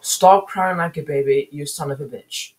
Stop crying like a baby, you son of a bitch.